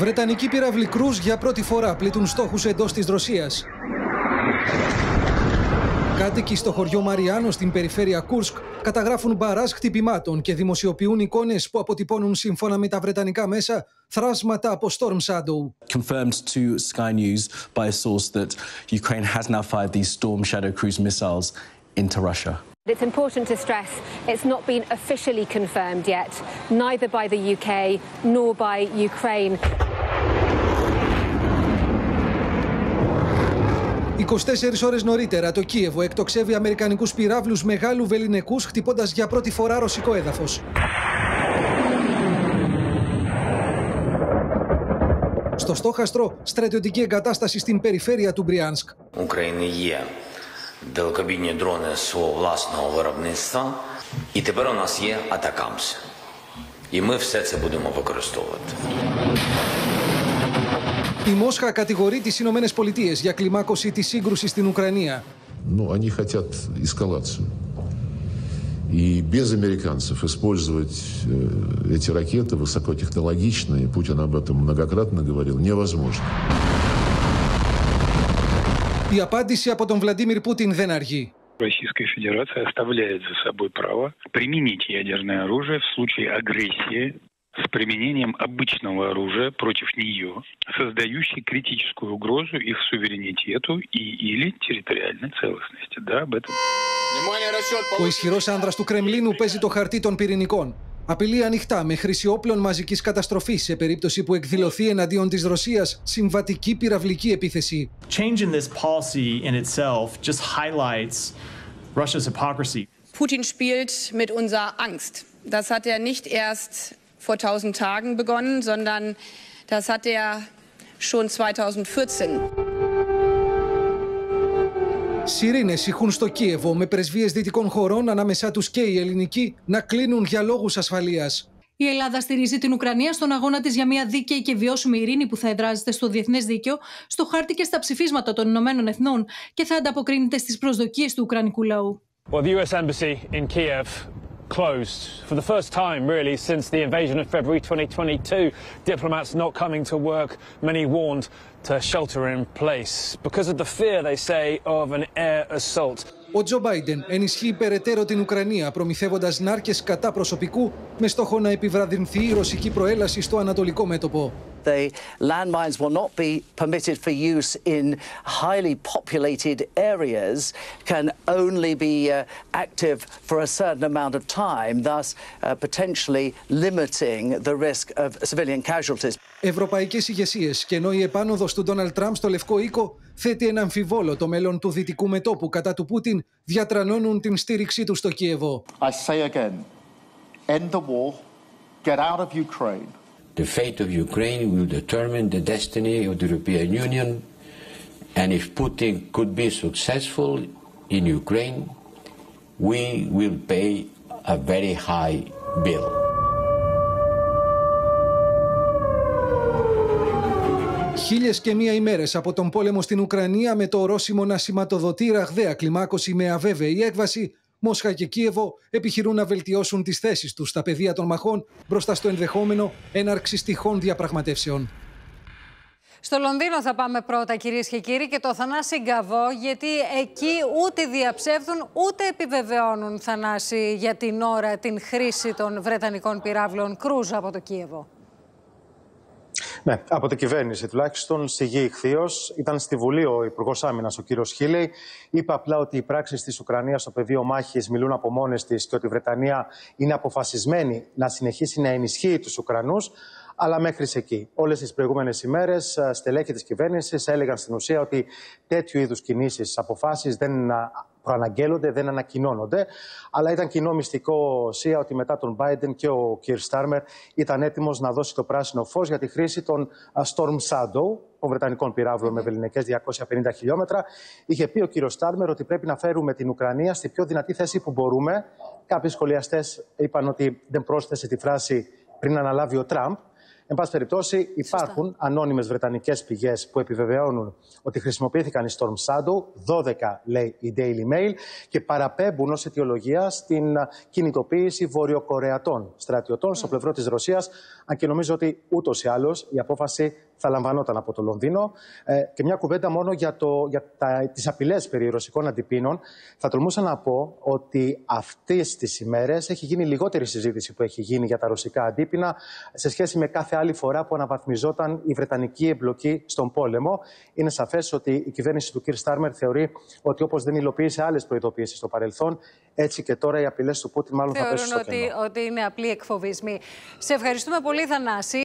Βρετανικοί πύραυλοι κρούς για πρώτη φορά πλήττουν στόχους εντός της Ρωσίας. Κάτοικοι στο χωριό Μαριάνο στην περιφέρεια Κούρσκ καταγράφουν μπαράζ χτυπημάτων και δημοσιοποιούν εικόνες που αποτυπώνουν σύμφωνα με τα βρετανικά μέσα θράσματα από Storm Shadow. confirmed to Sky News by a source that Ukraine has now fired these Storm Shadow cruise missiles into Russia. It's important to stress it's not been officially confirmed yet, neither by the UK nor by Ukraine. 24 ώρες νωρίτερα το Κίεβο εκτοξεύει αμερικανικούς πυράβλους μεγάλου βεληνικούς χτυπώντας για πρώτη φορά ρωσικό έδαφος. Στο στόχαστρο, στρατιωτική εγκατάσταση στην περιφέρεια του Μπριάνσκ. У України є далекобійні дрони свого власного виробництва, і тепер у нас є Атакамс. І ми все це будемо використовувати. Η Μόσχα κατηγορεί τις Ηνωμένε Πολιτείες για κλιμάκωση της σύγκρουσης στην Ουκρανία. Ну, они хотят эскалацию. И без американцев использовать э, эти ракеты высокотехнологичные, Путин об этом многократно говорил, невозможно. Η απάντηση από τον Βλαντίμιρ Πούτιν δεν αργεί. Российская Федерация оставляет за собой право применить ядерное оружие в случае агрессии с применением обычного оружия против нее, создающей критическую угрозу их суверенитету и или территориальной целостности. Да, об этом. Ο ισχυρό άνδρα του Κρεμλίνου παίζει το χαρτί των πυρηνικών. Απειλεί ανοιχτά με χρήση όπλων μαζική καταστροφή σε περίπτωση που εκδηλωθεί εναντίον τη Ρωσία συμβατική πυραυλική επίθεση. Change in this policy in itself just highlights Russia's hypocrisy. Putin spielt mit unserer Angst. Das hat er nicht erst vor 1000 Tagen begonnen, sondern das hat er schon 2014. Σιρήνε ηχούν στο Κίεβο με πρεσβείες δυτικών χωρών, ανάμεσά τους και οι ελληνικοί, να κλείνουν για λόγους ασφαλείας. Η Ελλάδα στηρίζει την Ουκρανία στον αγώνα της για μια δίκαιη και βιώσιμη ειρήνη που θα εδράζεται στο διεθνές δίκαιο, στο χάρτη και στα ψηφίσματα των Ηνωμένων Εθνών και θα ανταποκρίνεται στις προσδοκίες του Ουκρανικού λαού. Well, the US Embassy in Kiev closed for the first time, really, since the invasion of February 2022. Diplomats not coming to work, many warned to shelter in place because of the fear, they say, of an air assault. Ο Τζο Μπάιντεν ενισχύει περαιτέρω την Ουκρανία, προμηθεύοντα νάρκε κατά προσωπικού με στόχο να επιβραδυνθεί η ρωσική προέλαση στο ανατολικό μέτωπο. The landmines will not be permitted for use in highly populated areas, can only be uh, active for a certain amount of time, thus uh, potentially limiting the risk of civilian casualties. Ευρωπαϊκές ηγεσίε και ενώ η επάνωδος του Ντόναλτ Τραμπ στο Λευκό Οίκο θέτει ένα αμφιβόλο το μέλλον του δυτικού μετόπου κατά του Πούτιν, διατρανώνουν την στήριξή του στο Κίεβο. I say again, end the war, get out of Ukraine. The fate of Ukraine will determine the destiny of the European Union, and if Putin could be successful in Ukraine, we will pay a very high bill. Χίλιες και μία ημέρες από τον πόλεμο στην Ουκρανία με το ορόσημο να σηματοδοτεί ραγδαία κλιμάκωση με αβέβαιη έκβαση, Μόσχα και Κίεβο επιχειρούν να βελτιώσουν τις θέσεις τους στα πεδία των μαχών μπροστά στο ενδεχόμενο έναρξη τυχών διαπραγματεύσεων. Στο Λονδίνο θα πάμε πρώτα κυρίες και κύριοι και το Θανάση Γκαβό γιατί εκεί ούτε διαψεύδουν ούτε επιβεβαιώνουν Θανάση για την ώρα την χρήση των Βρετανικών πυράβλων κρούζ από το Κίεβο. Ναι, από την κυβέρνηση τουλάχιστον στη γη ηχθείως. Ήταν στη Βουλή ο Υπουργός Άμυνας, ο κύριος Χίλεϊ. Είπε απλά ότι οι πράξεις της Ουκρανίας στο πεδίο μάχης μιλούν από μόνες της και ότι η Βρετανία είναι αποφασισμένη να συνεχίσει να ενισχύει τους Ουκρανούς. Αλλά μέχρι εκεί. Όλες τις προηγούμενες ημέρες, στελέχη της κυβέρνησης έλεγαν στην ουσία ότι τέτοιου είδους κινήσεις, αποφάσεις δεν προαναγγέλλονται, δεν ανακοινώνονται. Αλλά ήταν κοινό μυστικό ΣΥΑ ότι μετά τον Biden και ο Κιρ Στάρμερ ήταν έτοιμος να δώσει το πράσινο φως για τη χρήση των Storm Shadow, των Βρετανικών πυράβλων με βεληνικές 250 χιλιόμετρα. Είχε πει ο κύριος Στάρμερ ότι πρέπει να φέρουμε την Ουκρανία στη πιο δυνατή θέση που μπορούμε. Κάποιοι σχολιαστές είπαν ότι δεν πρόσθεσε τη φράση πριν αναλάβει ο Τραμπ. Εν πάση περιπτώσει, υπάρχουν ανώνυμες βρετανικές πηγές που επιβεβαιώνουν ότι χρησιμοποιήθηκαν οι Storm Shadow, 12 λέει η Daily Mail, και παραπέμπουν ως αιτιολογία στην κινητοποίηση βορειοκορεατών στρατιωτών στο πλευρό της Ρωσίας, αν και νομίζω ότι ούτως ή άλλως η απόφαση θα λαμβανόταν από το Λονδίνο. Ε, και μια κουβέντα μόνο για, το, για τα, τις απειλές περί ρωσικών αντιπίνων. Θα τολμούσα να πω ότι αυτές τις ημέρες έχει γίνει λιγότερη συζήτηση που έχει γίνει για τα ρωσικά αντίπεινα σε σχέση με κάθε άλλη φορά που αναβαθμιζόταν η Βρετανική εμπλοκή στον πόλεμο. Είναι σαφές ότι η κυβέρνηση του κ. Στάρμερ θεωρεί ότι όπως δεν υλοποίησε άλλες προειδοποίησεις στο παρελθόν, έτσι και τώρα οι απειλές του Πούτιν μάλλον Θεωρούν θα πέσουν στο ότι, ότι είναι απλή εκφοβισμή. Σε ευχαριστούμε πολύ, Θανάση.